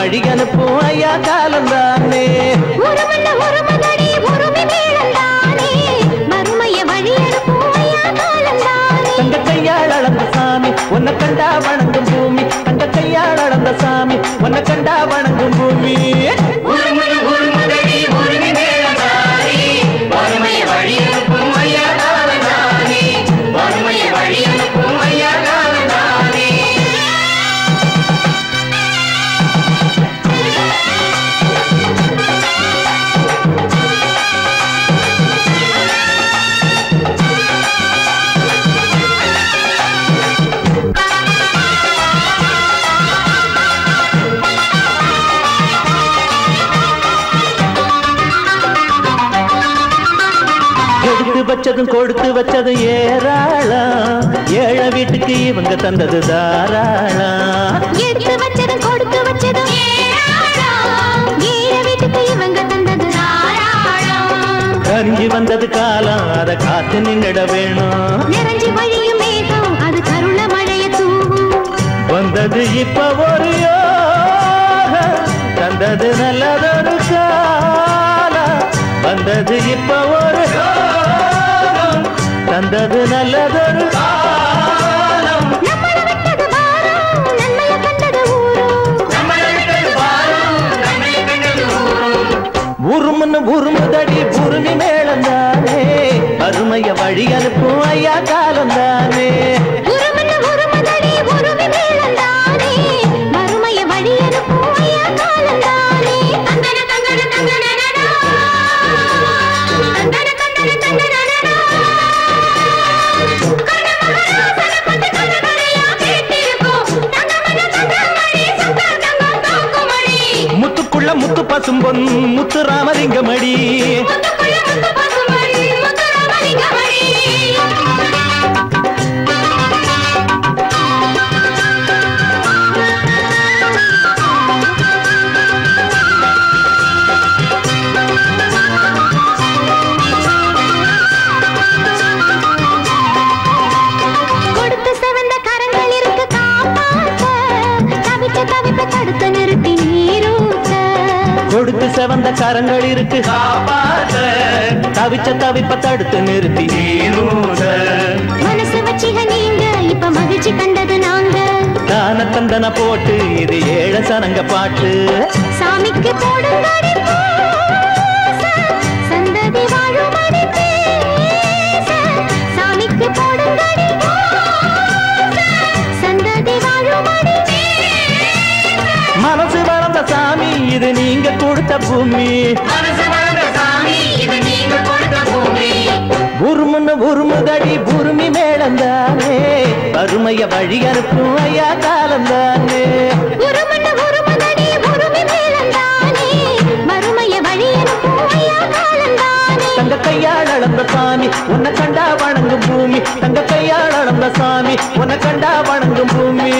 வழி அனுப்பும் ஐயா காலம் தானே தங்க கையால் அளந்த சாமி உன்னை கண்டா வணங்கும் பூமி. தங்க கையால் அளந்த சாமி உன்னை கண்டா வணங்கும் பூமி. எடுத்து வச்சதும் கொடுத்து வச்சதும் ஏராளம். ஏழை வீட்டுக்கு இவங்க தந்தது தாராளம். எடுத்து வச்சதும் கொடுத்து வச்சதும். கரிஞ்சு வந்தது காலம் அதை காத்து நின்னுட வேணும். நிறைஞ்சு வழியும் மேகம் அது கருள மழைய தூவும். வந்தது இப்ப ஒரு தந்தது நல்லதொரு காலம். வந்தது இப்ப ஒரு தந்தது நல்லதொரு உருமுன்னு உருமுதடி உருமி மேளந்தானே அருமைய வழி அனுப்பும் ஐயா காலந்தானே முத்து முத்துராமலிங்கமடி. கரங்கள் இருக்கு. தவிச்ச தவிப்ப தடுத்து நிறுத்தி. மனசு வச்சிக நீங்க இப்ப மகிழ்ச்சி கண்டது நாங்க. தான தந்தன போட்டு இது ஏழ சனங்க பாட்டு. சாமிக்கு போடுங்கடி பூச, கொடுத்த பூமி. உருமுன்னு உருமுதடி உருமி மேளந்தானே. வறுமைய வழி அனுப்பும் ஐயா காலந்தானே. தங்க கையால் அளந்த சாமி உன்னை கண்டா வணங்கும் பூமி. தங்க கையால் அளந்த சாமி உன்னை கண்டா வணங்கும் பூமி.